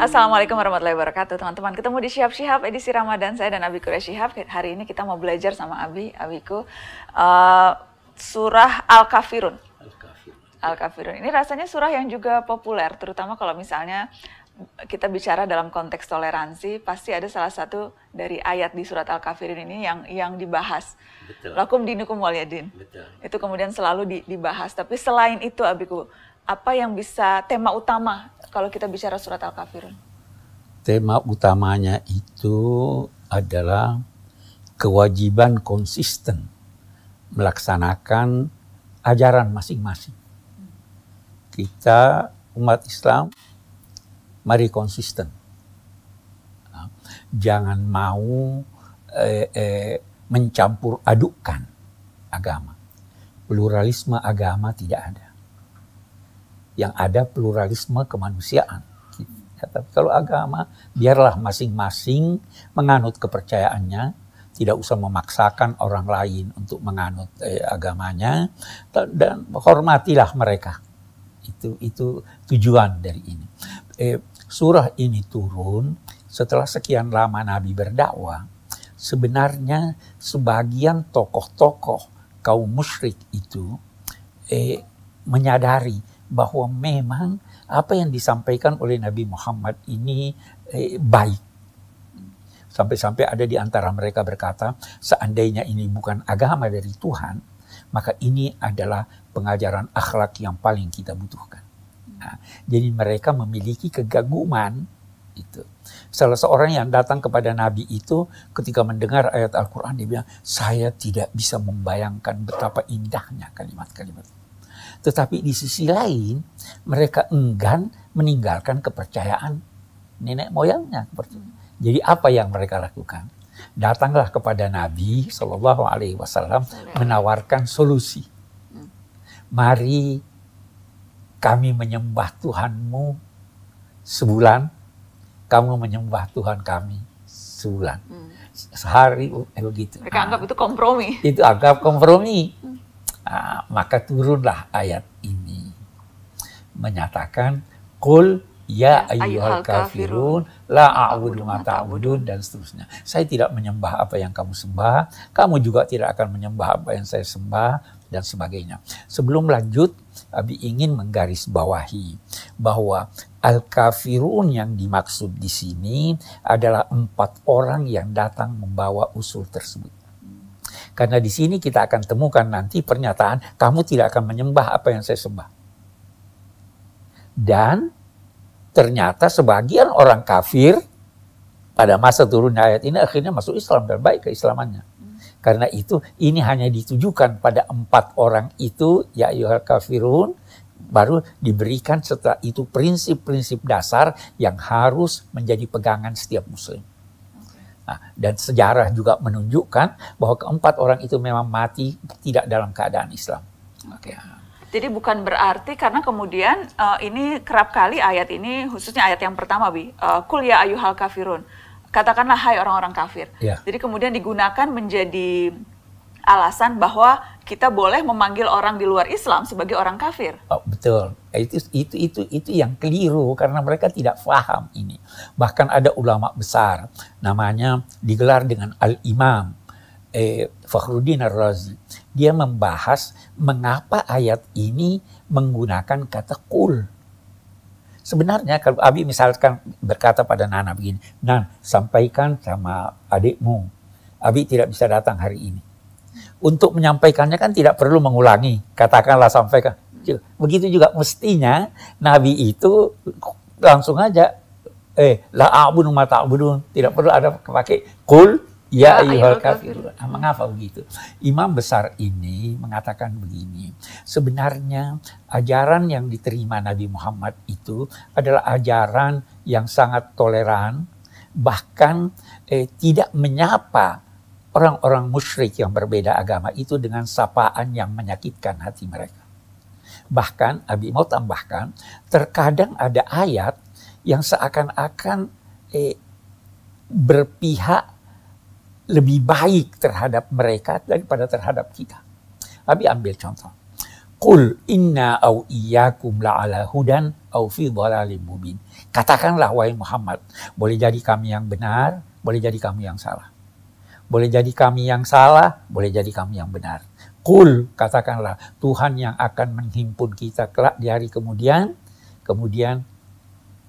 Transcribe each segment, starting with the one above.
Assalamualaikum warahmatullahi wabarakatuh teman-teman Ketemu di Syihab Syihab edisi Ramadan Saya dan Abi Kurya Syihab Hari ini kita mau belajar sama Abi, Abiku uh, Surah Al-Kafirun Al-Kafirun Ini rasanya surah yang juga populer Terutama kalau misalnya kita bicara dalam konteks toleransi, pasti ada salah satu dari ayat di surat Al-Kafirun ini yang yang dibahas. Betul. Lakum dinukum waliyadin. Betul. Itu kemudian selalu di, dibahas. Tapi selain itu, Abiku, apa yang bisa tema utama kalau kita bicara surat Al-Kafirun? Tema utamanya itu adalah kewajiban konsisten melaksanakan ajaran masing-masing. Kita umat Islam mari konsisten. Jangan mau eh, eh, mencampur adukkan agama. Pluralisme agama tidak ada yang ada pluralisme kemanusiaan. Ya, tapi kalau agama, biarlah masing-masing menganut kepercayaannya, tidak usah memaksakan orang lain untuk menganut eh, agamanya, dan hormatilah mereka. Itu itu tujuan dari ini. Eh, surah ini turun setelah sekian lama Nabi berdakwah. Sebenarnya sebagian tokoh-tokoh kaum musyrik itu eh, menyadari bahwa memang apa yang disampaikan oleh Nabi Muhammad ini eh, baik. Sampai-sampai ada di antara mereka berkata, seandainya ini bukan agama dari Tuhan, maka ini adalah pengajaran akhlak yang paling kita butuhkan. Nah, jadi mereka memiliki kegaguman itu. Salah seorang yang datang kepada Nabi itu ketika mendengar ayat Al-Quran dia bilang, saya tidak bisa membayangkan betapa indahnya kalimat-kalimat tetapi di sisi lain mereka enggan meninggalkan kepercayaan nenek moyangnya. Jadi apa yang mereka lakukan? Datanglah kepada Nabi Shallallahu Alaihi Wasallam menawarkan solusi. Mari kami menyembah Tuhanmu sebulan, kamu menyembah Tuhan kami sebulan. Hmm. Sehari eh, begitu. Mereka anggap itu kompromi. Itu anggap kompromi. Hmm. Nah, maka turunlah ayat ini menyatakan kul ya, ya ayyuhal kafirun la a'budu ma ta'budun dan seterusnya. Saya tidak menyembah apa yang kamu sembah, kamu juga tidak akan menyembah apa yang saya sembah dan sebagainya. Sebelum lanjut, Abi ingin menggarisbawahi bahwa al-kafirun yang dimaksud di sini adalah empat orang yang datang membawa usul tersebut. Karena di sini kita akan temukan nanti pernyataan, kamu tidak akan menyembah apa yang saya sembah. Dan ternyata sebagian orang kafir pada masa turun ayat ini akhirnya masuk Islam dan baik keislamannya. Karena itu ini hanya ditujukan pada empat orang itu, ya yuhal kafirun, baru diberikan setelah itu prinsip-prinsip dasar yang harus menjadi pegangan setiap muslim. Nah, dan sejarah juga menunjukkan bahwa keempat orang itu memang mati tidak dalam keadaan Islam. Oke. Okay. Jadi bukan berarti karena kemudian uh, ini kerap kali ayat ini khususnya ayat yang pertama bi uh, kul ya ayuhal kafirun katakanlah hai orang-orang kafir. Yeah. Jadi kemudian digunakan menjadi alasan bahwa kita boleh memanggil orang di luar Islam sebagai orang kafir. Oh, betul. Itu itu itu itu yang keliru karena mereka tidak paham ini. Bahkan ada ulama besar namanya digelar dengan Al-Imam eh, Fakhruddin Ar-Razi. Dia membahas mengapa ayat ini menggunakan kata kul. Sebenarnya kalau Abi misalkan berkata pada Nana begini, Nan sampaikan sama adikmu, Abi tidak bisa datang hari ini untuk menyampaikannya kan tidak perlu mengulangi. Katakanlah sampaikan. Begitu juga mestinya Nabi itu langsung aja eh la a'budu ma ta'budun. Tidak perlu ada pakai kul ya, ya ayyuhal kafirun. Nah, mengapa begitu? Imam besar ini mengatakan begini. Sebenarnya ajaran yang diterima Nabi Muhammad itu adalah ajaran yang sangat toleran bahkan eh, tidak menyapa orang-orang musyrik yang berbeda agama itu dengan sapaan yang menyakitkan hati mereka. Bahkan Abi mau tambahkan, terkadang ada ayat yang seakan-akan eh, berpihak lebih baik terhadap mereka daripada terhadap kita. Abi ambil contoh. Qul inna au iyyakum la'ala hudan au fi dhalalin mubin. Katakanlah wahai Muhammad, boleh jadi kami yang benar, boleh jadi kami yang salah. Boleh jadi kami yang salah, boleh jadi kami yang benar. Kul, katakanlah, Tuhan yang akan menghimpun kita kelak di hari kemudian, kemudian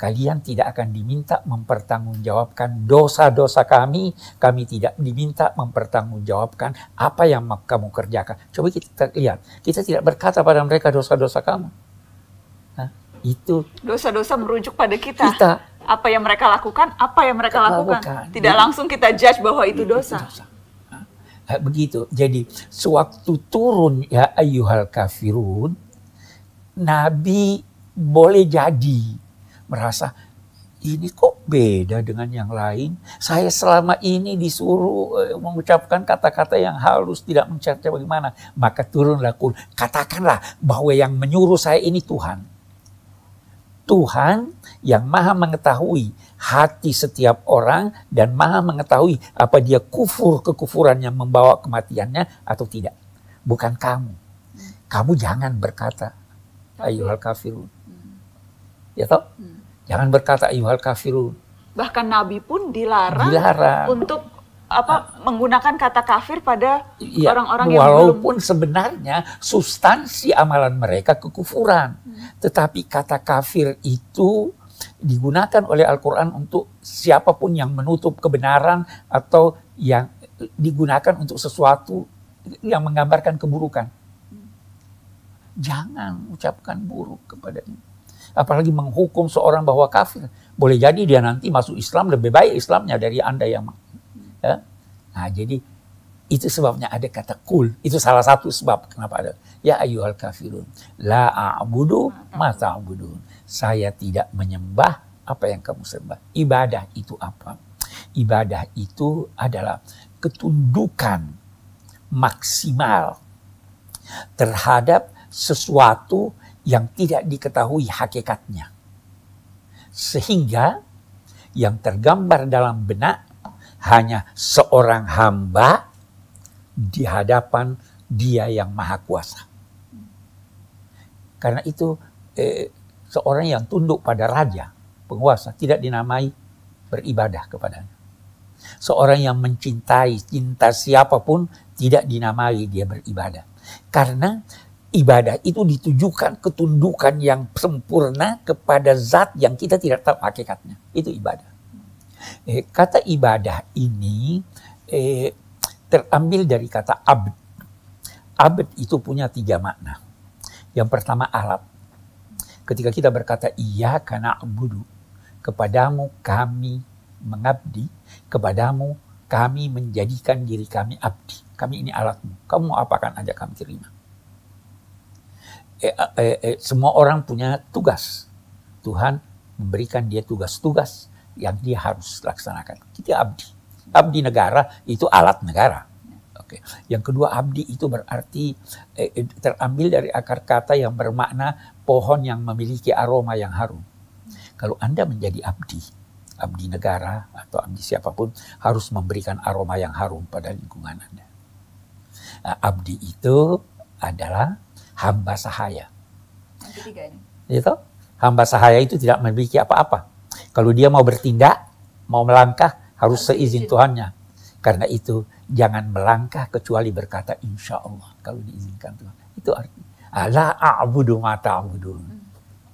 kalian tidak akan diminta mempertanggungjawabkan dosa-dosa kami, kami tidak diminta mempertanggungjawabkan apa yang kamu kerjakan. Coba kita lihat, kita tidak berkata pada mereka dosa-dosa kamu. Nah, itu dosa-dosa merujuk pada kita. Kita apa yang mereka lakukan, apa yang mereka lakukan. lakukan. Tidak Jadi, langsung kita judge bahwa itu dosa. dosa. Nah, begitu. Jadi sewaktu turun ya ayyuhal kafirun, Nabi boleh jadi merasa ini kok beda dengan yang lain. Saya selama ini disuruh eh, mengucapkan kata-kata yang halus, tidak mencerca bagaimana. Maka turunlah kul. Katakanlah bahwa yang menyuruh saya ini Tuhan. Tuhan yang maha mengetahui hati setiap orang dan maha mengetahui apa dia kufur kekufuran yang membawa kematiannya atau tidak. Bukan kamu. Kamu jangan berkata ayuhal kafirun. Ya toh? Hmm. Jangan berkata ayuhal kafirun. Bahkan Nabi pun dilarang, dilarang. untuk apa menggunakan kata kafir pada ya, orang-orang yang walaupun belum... sebenarnya substansi amalan mereka kekufuran, hmm. tetapi kata kafir itu digunakan oleh Al-Quran untuk siapa pun yang menutup kebenaran atau yang digunakan untuk sesuatu yang menggambarkan keburukan. Hmm. Jangan ucapkan buruk kepadanya apalagi menghukum seorang bahwa kafir. Boleh jadi dia nanti masuk Islam lebih baik Islamnya dari Anda yang ya. Nah, jadi itu sebabnya ada kata kul. Itu salah satu sebab kenapa ada. Ya ayyuhal kafirun. La a'budu ma ta'budun. Saya tidak menyembah apa yang kamu sembah. Ibadah itu apa? Ibadah itu adalah ketundukan maksimal terhadap sesuatu yang tidak diketahui hakikatnya. Sehingga yang tergambar dalam benak hanya seorang hamba di hadapan dia yang maha kuasa. Karena itu eh, seorang yang tunduk pada raja, penguasa, tidak dinamai beribadah kepadanya. Seorang yang mencintai cinta siapa pun tidak dinamai dia beribadah. Karena ibadah itu ditujukan ketundukan yang sempurna kepada zat yang kita tidak tahu hakikatnya. Itu ibadah. Eh, kata ibadah ini eh, terambil dari kata abd. Abd itu punya tiga makna. Yang pertama alat. Ketika kita berkata iya karena abudu. Kepadamu kami mengabdi. Kepadamu kami menjadikan diri kami abdi. Kami ini alatmu. Kamu apakan aja kami terima eh, eh, eh, semua orang punya tugas. Tuhan memberikan dia tugas-tugas yang dia harus laksanakan. Kita abdi. Abdi negara itu alat negara. Oke. Yang kedua abdi itu berarti eh, eh, terambil dari akar kata yang bermakna pohon yang memiliki aroma yang harum. Kalau Anda menjadi abdi, abdi negara atau abdi siapa pun harus memberikan aroma yang harum pada lingkungan Anda. Nah, abdi itu adalah hamba sahaya. Yang ketiga ini. Itu hamba sahaya itu tidak memiliki apa-apa. Kalau dia mau bertindak, mau melangkah harus seizin Tuhannya. Karena itu jangan melangkah kecuali berkata insya Allah kalau diizinkan Tuhan. Itu artinya Allah a'budu ma ta'budun. Hmm.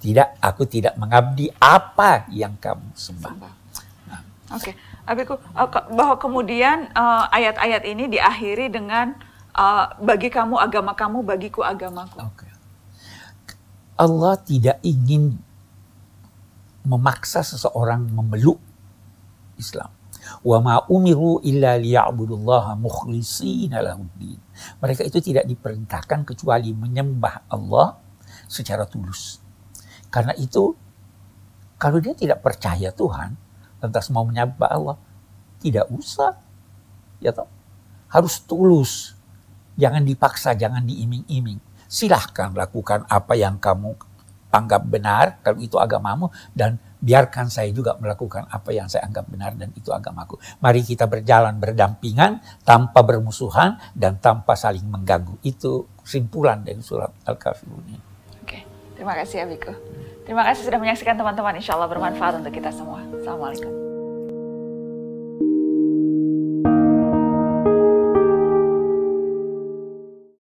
Tidak, aku tidak mengabdi apa yang kamu sembah. Nah. Oke, okay. Abiku, bahwa kemudian eh, ayat-ayat uh, ini diakhiri dengan uh, bagi kamu agama kamu, bagiku agamaku. Okay. Allah tidak ingin memaksa seseorang memeluk Islam. Wa ma umiru illa liya'budullaha mukhlishina lahuddin. Mereka itu tidak diperintahkan kecuali menyembah Allah secara tulus. Karena itu kalau dia tidak percaya Tuhan, lantas mau menyembah Allah, tidak usah. Ya toh? Harus tulus Jangan dipaksa, jangan diiming-iming. Silahkan lakukan apa yang kamu anggap benar, kalau itu agamamu, dan biarkan saya juga melakukan apa yang saya anggap benar dan itu agamaku. Mari kita berjalan berdampingan tanpa bermusuhan dan tanpa saling mengganggu. Itu simpulan dari surat Al-Kafirun ini. Oke. Terima kasih Abiku. Terima kasih sudah menyaksikan teman-teman. Insya Allah bermanfaat untuk kita semua. Assalamualaikum.